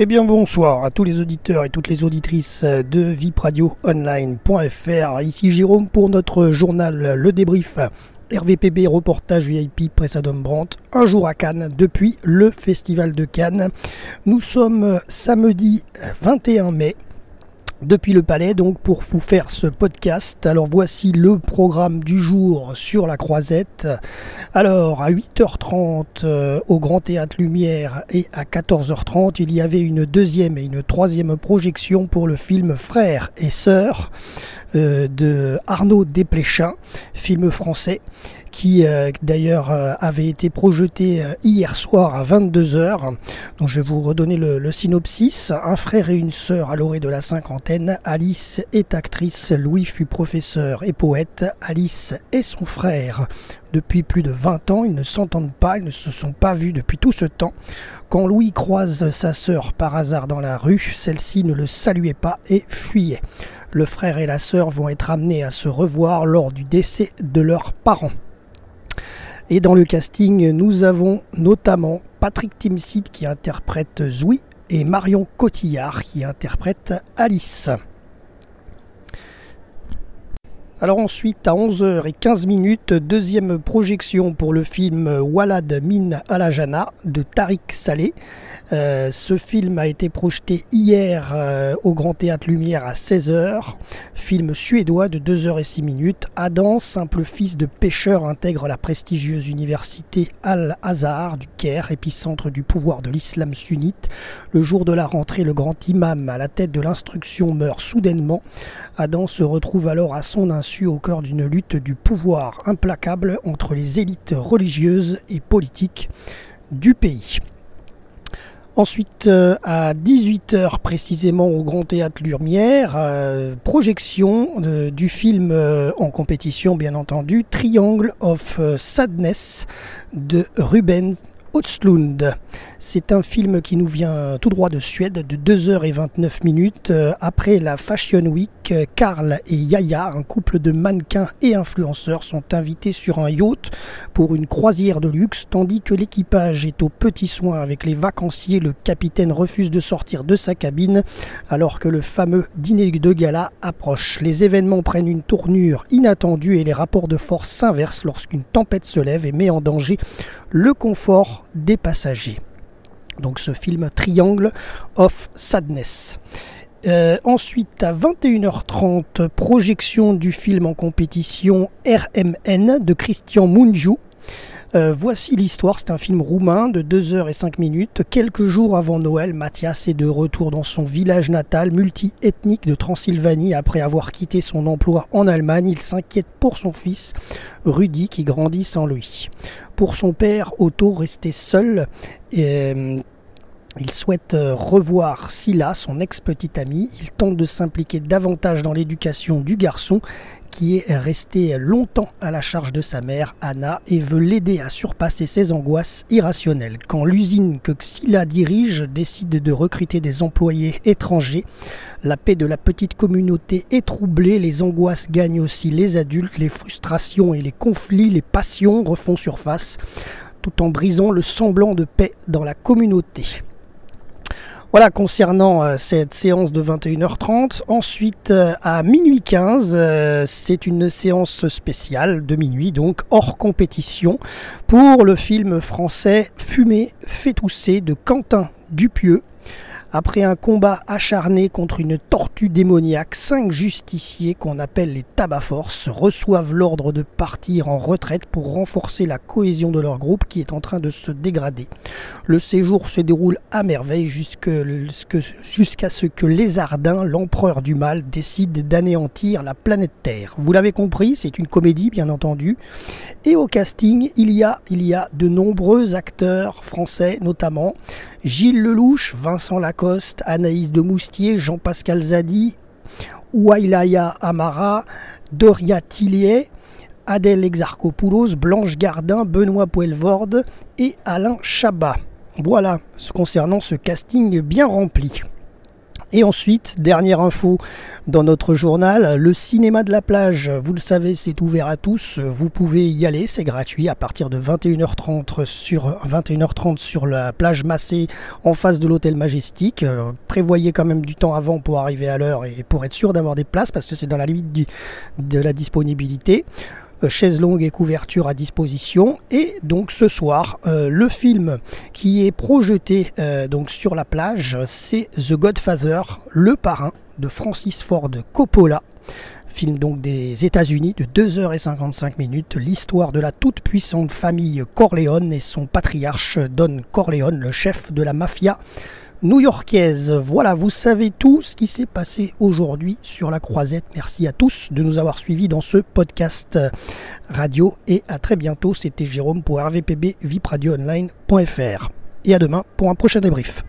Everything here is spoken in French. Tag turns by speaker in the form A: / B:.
A: Eh bien bonsoir à tous les auditeurs et toutes les auditrices de vipradioonline.fr. Ici Jérôme pour notre journal Le Débrief. RVPB reportage VIP Pressadom Brandt, un jour à Cannes depuis le Festival de Cannes. Nous sommes samedi 21 mai depuis le palais donc pour vous faire ce podcast. Alors voici le programme du jour sur la croisette. Alors à 8h30 euh, au Grand Théâtre Lumière et à 14h30 il y avait une deuxième et une troisième projection pour le film Frères et Sœurs de Arnaud Desplechin, film français qui euh, d'ailleurs euh, avait été projeté hier soir à 22h. Donc je vais vous redonner le, synopsis. Un frère et une sœur à l'orée de la cinquantaine. Alice est actrice, Louis fut professeur et poète. Alice et son frère depuis plus de 20 ans, ils ne s'entendent pas, ils ne se sont pas vus depuis tout ce temps. Quand Louis croise sa sœur par hasard dans la rue, celle-ci ne le saluait pas et fuyait le frère et la sœur vont être amenés à se revoir lors du décès de leurs parents. Et dans le casting, nous avons notamment Patrick Timsit qui interprète Zoui et Marion Cotillard qui interprète Alice. Alors ensuite, à 11h15, deuxième projection pour le film Walad Min Alajana de Tariq Saleh. Euh, ce film a été projeté hier euh, au Grand Théâtre Lumière à 16h. Film suédois de 2h06. Adam, simple fils de pêcheur, intègre la prestigieuse université Al-Azhar du Caire, épicentre du pouvoir de l'islam sunnite. Le jour de la rentrée, le grand imam à la tête de l'instruction meurt soudainement. Adam se retrouve alors à son insu au cœur d'une lutte du pouvoir implacable entre les élites religieuses et politiques du pays. Ensuite, euh, à 18h précisément au Grand Théâtre Lumière, euh, projection euh, du film en compétition bien entendu, Triangle of Sadness de Ruben Otslund. C'est un film qui nous vient tout droit de Suède de 2h29 minutes. Euh, après la Fashion Week, Karl et Yaya, un couple de mannequins et influenceurs, sont invités sur un yacht pour une croisière de luxe, tandis que l'équipage est aux petits soins avec les vacanciers. Le capitaine refuse de sortir de sa cabine alors que le fameux dîner de gala approche. Les événements prennent une tournure inattendue et les rapports de force s'inversent lorsqu'une tempête se lève et met en danger le confort des passagers. Donc ce film Triangle of Sadness. Euh, ensuite, à 21h30, projection du film en compétition RMN de Christian Mungiu. Euh, voici l'histoire, c'est un film roumain de 2 h et 5 minutes. Quelques jours avant Noël, Mathias est de retour dans son village natal multi-ethnique de Transylvanie après avoir quitté son emploi en Allemagne. Il s'inquiète pour son fils, Rudy, qui grandit sans lui. Pour son père, Otto, resté seul, euh, il souhaite euh, revoir Silla, son ex-petite amie. Il tente de s'impliquer davantage dans l'éducation du garçon qui est resté longtemps à la charge de sa mère, Anna, et veut l'aider à surpasser ses angoisses irrationnelles. Quand l'usine que Xila dirige décide de recruter des employés étrangers, la paix de la petite communauté est troublée, les angoisses gagnent aussi les adultes, les frustrations et les conflits, les passions refont surface, tout en brisant le semblant de paix dans la communauté. Voilà concernant euh, cette séance de 21h30. Ensuite, euh, à minuit 15, euh, c'est une séance spéciale de minuit, donc hors compétition, pour le film français Fumé fait tousser de Quentin Dupieux après un combat acharné contre une tortue démoniaque, cinq justiciers qu'on appelle les tabac-force reçoivent l'ordre de partir en retraite pour renforcer la cohésion de leur groupe qui est en train de se dégrader. Le séjour se déroule à merveille jusqu'à ce que Lézardin, l'empereur du mal, décide d'anéantir la planète Terre. Vous l'avez compris, c'est une comédie bien entendu. Et au casting, il y a de nombreux acteurs français notamment. Gilles Lelouch, Vincent Lacoste, Anaïs de Moustier, Jean-Pascal Zadi, Wailaya Amara, Doria Tillier, Adèle Exarchopoulos, Blanche Gardin, Benoît Poelvorde et Alain Chabat. Voilà, concernant ce casting bien rempli. Et ensuite, dernière info dans notre journal, le cinéma de la plage, vous le savez, c'est ouvert à tous. Vous pouvez y aller, c'est gratuit à partir de 21h30 sur 21h30 sur la plage Massé en face de l'hôtel Majestic. Euh, prévoyez quand même du temps avant pour arriver à l'heure et pour être sûr d'avoir des places parce que c'est dans la limite de la disponibilité. Euh, chaises longues et couverture à disposition. Et donc ce soir, euh, le film qui est projeté euh, donc sur la plage, c'est The Godfather, le parrain de Francis Ford Coppola. Film donc des États-Unis de 2h55 minutes, l'histoire de la toute puissante famille Corleone et son patriarche Don Corleone, le chef de la mafia new-yorkaise. Voilà, vous savez tout ce qui s'est passé aujourd'hui sur la croisette. Merci à tous de nous avoir suivis dans ce podcast radio et à très bientôt. C'était Jérôme pour RVPB, vipradioonline.fr. Et à demain pour un prochain débrief.